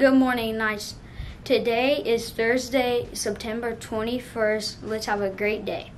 Good morning, Knights. Today is Thursday, September 21st. Let's have a great day.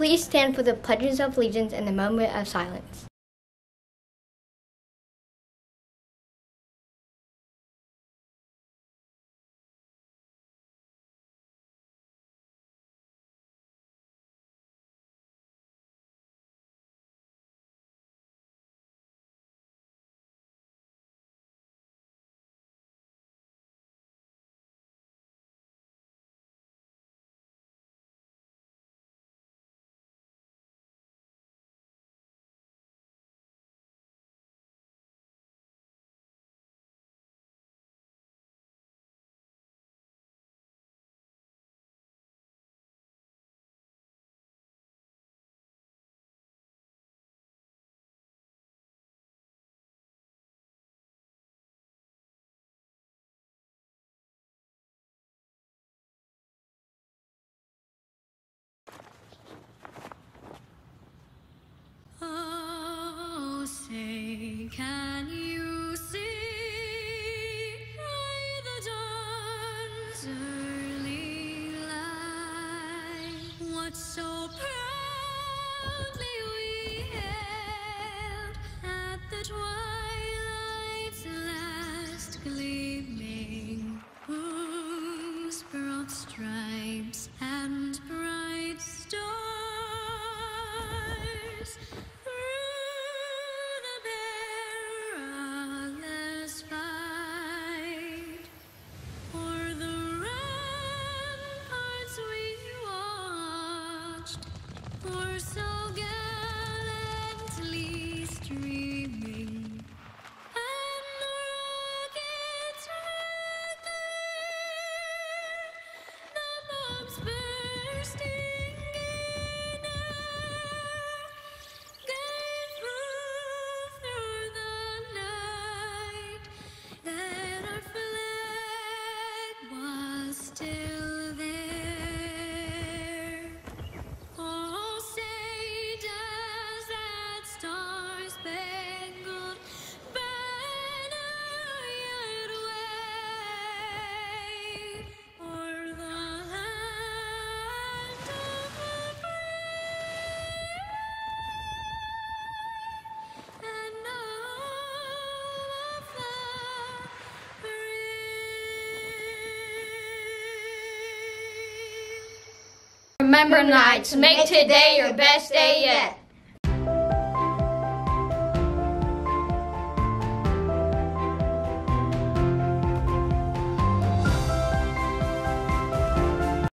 Please stand for the pledges of allegiance and the moment of silence. So proudly we at the twilight's last gleaming, were so gallantly streaming, remember, Knights, make today your best day yet.